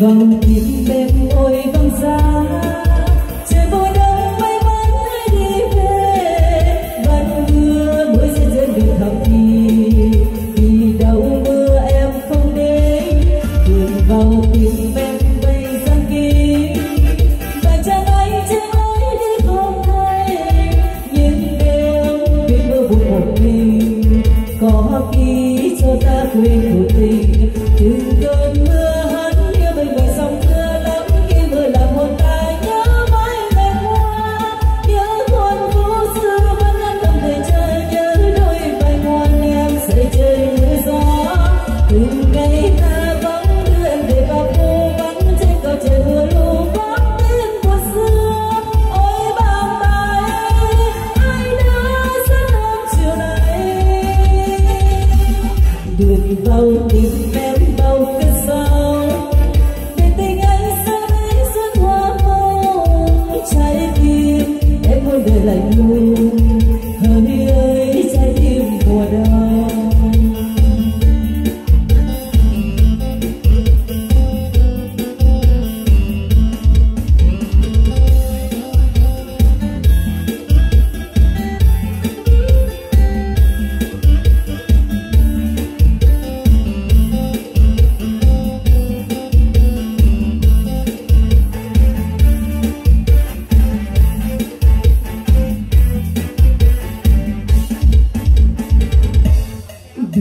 vòng tim đêm ôi vắng giá trời mùa đông may mắn hãy đi về, vẫn mưa mới sẽ rơi đường thầm thì vì đâu mưa em không đến đường vào tim em bay giăng kín và cha anh trên lối đi không hay nhưng đêm vì mưa buồn một mình. Có khi cho ta quên một tình đường vào em bao cơn sao để tình anh xa đến rất hoa mộng trái tim em muốn đời lạnh lùng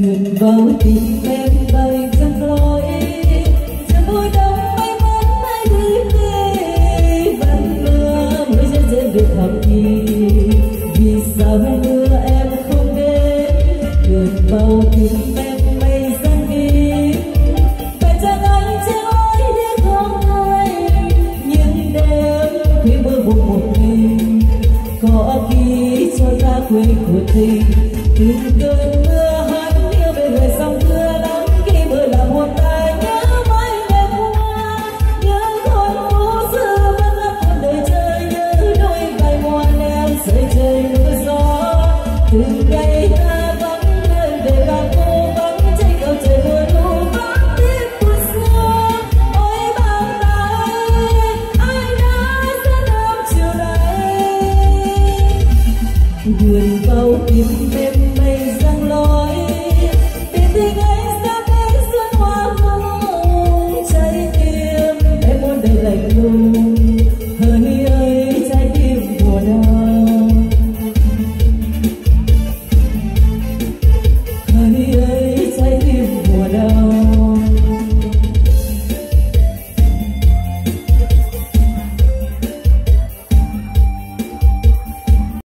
đường vào tim em bay